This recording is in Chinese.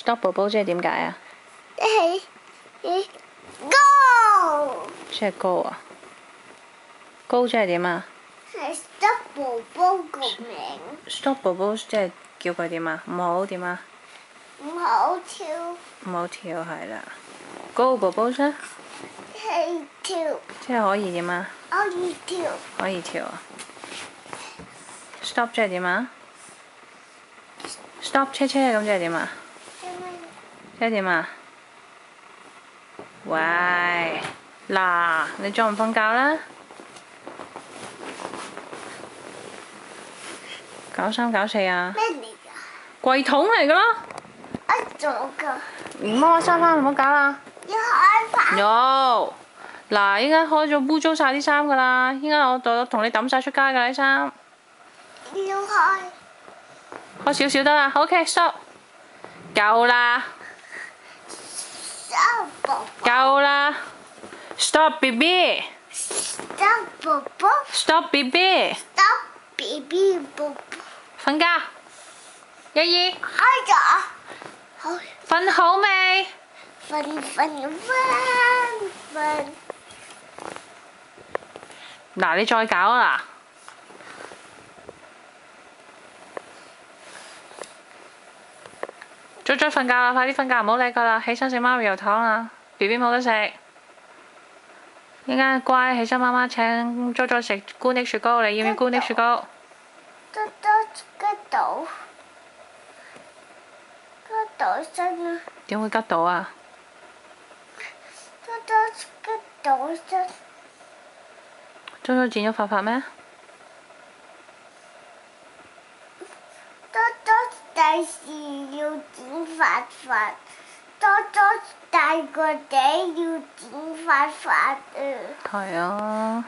stop 宝宝即系点解啊？即系 go。即係 go 啊？go 即系点啊？stop 宝宝个名。stop 宝宝即系叫佢点啊？唔好点啊？唔好跳。唔好跳系啦。go 宝宝呢？可以跳。即系可以点啊？可以跳。可以跳啊？stop 即系点啊？stop 车车咁即系点啊？听点啊？喂，嗱，你仲唔瞓觉啦？搞三搞四啊！咩嚟噶？柜桶嚟噶咯。我做噶。唔摸衫翻，唔好搞啦。要开？有，嗱，依家开咗污糟晒啲衫噶啦，依家我同你抌晒出街噶啲衫。要开？开少少得啦，OK，收，够啦。Go la. Stop baby. Stop bố bố Stop baby. Stop baby bố Phân ca. Cái gì? Ai đó. Phân hổ mày. Phân phân phân phân. Nào đi chơi cáo là. 早早瞓觉啦，快啲瞓觉，唔好理佢啦。起身食妈咪油糖啊，B B 冇得食。依家乖，起身，妈妈请早早食咕力雪糕，你要唔要咕力雪糕？早早吉到，吉到身啊！点会吉到啊？早早吉到身。早早剪咗发发咩？第要剪发发，多多大个仔要剪发发啊！系啊！